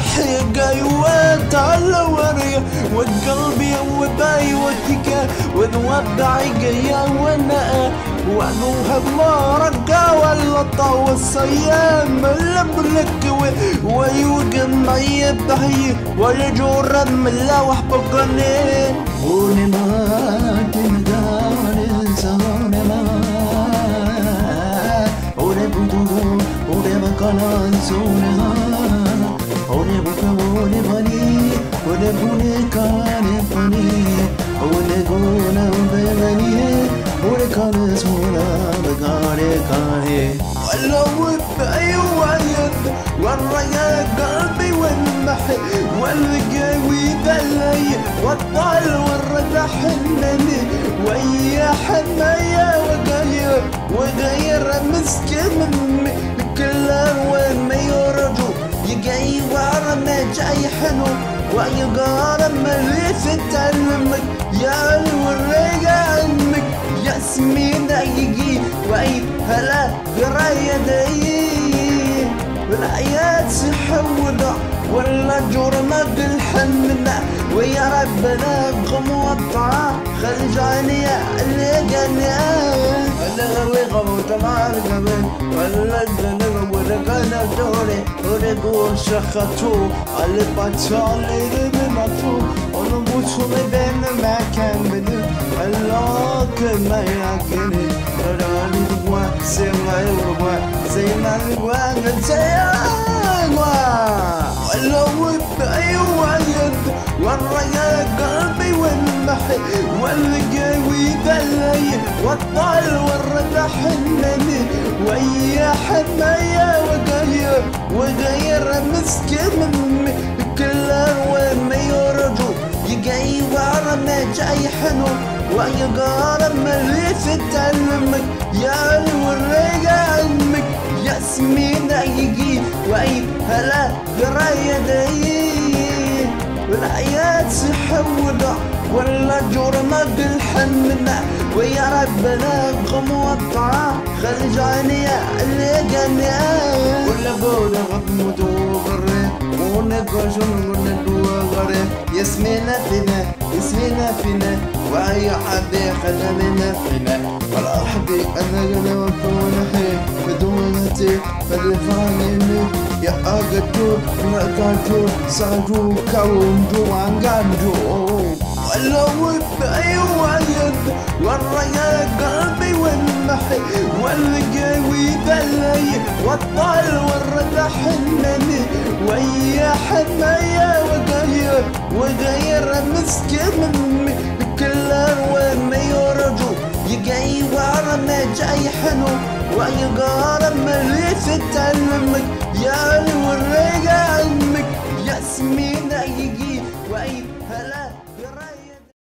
حقي وتعالى وريا وقلبي وباي وهيك وذوضعي يا وأنا وعدوها بمارقة واللطة والصيام اللبلك ويوقم معي بهي والجور من لا وحبقني ونما تمدان سهرنا ونبدو ونبقنا سونها ونبقى ونبني ونبني كان فني ونقول بمني ونكان سونا بقاري كاني ولو بأي وعيد والريا قلبي والمحي والقوي ذلي والطال والردى حنني ويا حمايا وغير وغير مسكين مني كل وين ما ما جاي حنو ويقار ملي في تعلمك يا الوريقة يا سمين يجي وأي هلا قراية دي والحياة تحول ولا جرمك الحمنا ويا ربنا قم وطع خل جانية اللي جانية ولا غوي غوت مع القبل. ولا الجنب ولا كان دوري. ونقول شخطو. على بطال اللي بمطو ونبوتو بين ما كان بدو الله كما يعقني ولا نبوا زي ما يبوا زي ما يبوا نتيا ولو بأي وعيد والريا قلبي والمحي والقوي ذلي والطال والردى حنني ويا حمايا وغير وغير مسكين مني كل وين ما يرجو يجي ورا ما جاي حنو. ويقار ملي في تعلمك يا الوريقة علمك يا سمين يجي وأي هلا قراية دي والحياة تحول ولا جرمك الحمنا ويا ربنا قم وطع خل جانية اللي جانية ولا قول غمد وغري ونقوش ونقو غري. يسمينا فينا يسمينا فينا. وهي حبي خدمنا فينا. ولا حبي أنا قنا وكون فالفانيني يا اقدو نقدو ساجو كوندو عنقندو ولو بأي وعيد والريا قلبي والمحي. والقوي ذلي والطال والردى حنني ويا حمايا وغير وغير مسكين مني. كل وين يرجو جاي حنو ويقار ملي في تعلمك يا الوريقة علمك. يا وأي